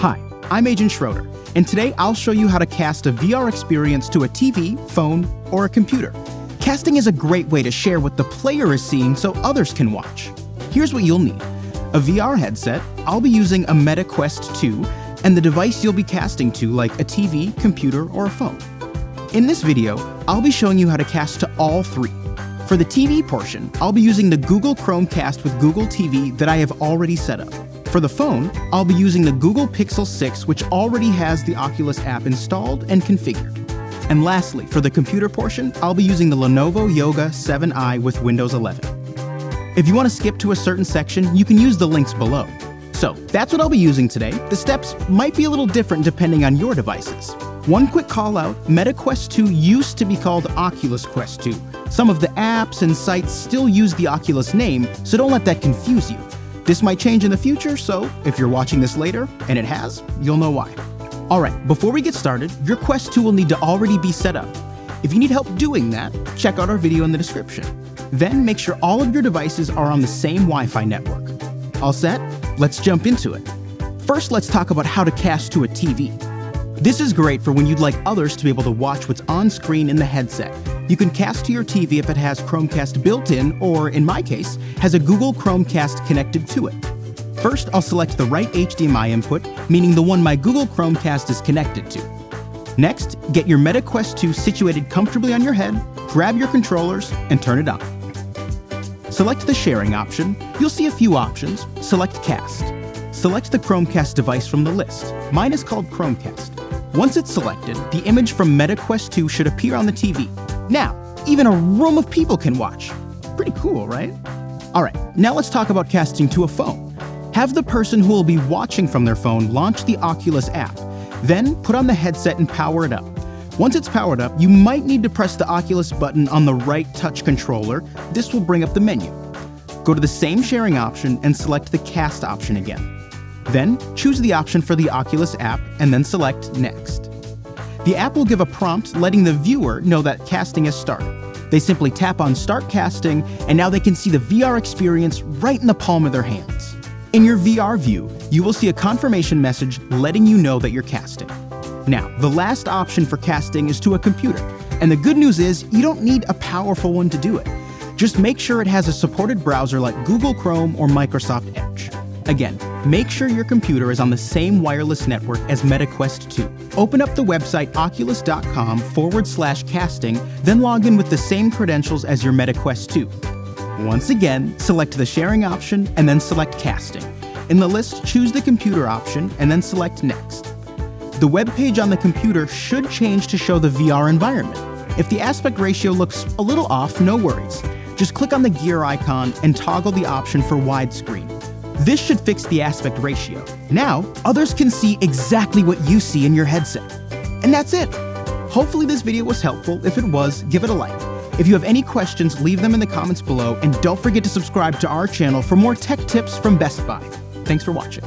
Hi, I'm Agent Schroder, and today I'll show you how to cast a VR experience to a TV, phone, or a computer. Casting is a great way to share what the player is seeing so others can watch. Here's what you'll need. A VR headset, I'll be using a Meta Quest 2, and the device you'll be casting to like a TV, computer, or a phone. In this video, I'll be showing you how to cast to all three. For the TV portion, I'll be using the Google Chromecast with Google TV that I have already set up. For the phone, I'll be using the Google Pixel 6 which already has the Oculus app installed and configured. And lastly, for the computer portion, I'll be using the Lenovo Yoga 7i with Windows 11. If you want to skip to a certain section, you can use the links below. So that's what I'll be using today. The steps might be a little different depending on your devices. One quick call out, MetaQuest 2 used to be called Oculus Quest 2. Some of the apps and sites still use the Oculus name, so don't let that confuse you. This might change in the future, so if you're watching this later, and it has, you'll know why. Alright, before we get started, your Quest 2 will need to already be set up. If you need help doing that, check out our video in the description. Then make sure all of your devices are on the same Wi-Fi network. All set? Let's jump into it. First, let's talk about how to cast to a TV. This is great for when you'd like others to be able to watch what's on screen in the headset, you can cast to your TV if it has Chromecast built in, or in my case, has a Google Chromecast connected to it. First, I'll select the right HDMI input, meaning the one my Google Chromecast is connected to. Next, get your MetaQuest 2 situated comfortably on your head, grab your controllers, and turn it on. Select the sharing option. You'll see a few options. Select Cast. Select the Chromecast device from the list. Mine is called Chromecast. Once it's selected, the image from MetaQuest 2 should appear on the TV. Now, even a room of people can watch. Pretty cool, right? Alright, now let's talk about casting to a phone. Have the person who will be watching from their phone launch the Oculus app, then put on the headset and power it up. Once it's powered up, you might need to press the Oculus button on the right touch controller. This will bring up the menu. Go to the same sharing option and select the cast option again. Then choose the option for the Oculus app and then select Next. The app will give a prompt letting the viewer know that casting has started. They simply tap on Start Casting, and now they can see the VR experience right in the palm of their hands. In your VR view, you will see a confirmation message letting you know that you're casting. Now, the last option for casting is to a computer, and the good news is you don't need a powerful one to do it. Just make sure it has a supported browser like Google Chrome or Microsoft Edge. Again, make sure your computer is on the same wireless network as MetaQuest 2. Open up the website oculus.com forward slash casting, then log in with the same credentials as your MetaQuest 2. Once again, select the sharing option and then select casting. In the list, choose the computer option and then select next. The web page on the computer should change to show the VR environment. If the aspect ratio looks a little off, no worries. Just click on the gear icon and toggle the option for widescreen. This should fix the aspect ratio. Now, others can see exactly what you see in your headset. And that's it. Hopefully this video was helpful. If it was, give it a like. If you have any questions, leave them in the comments below, and don't forget to subscribe to our channel for more tech tips from Best Buy. Thanks for watching.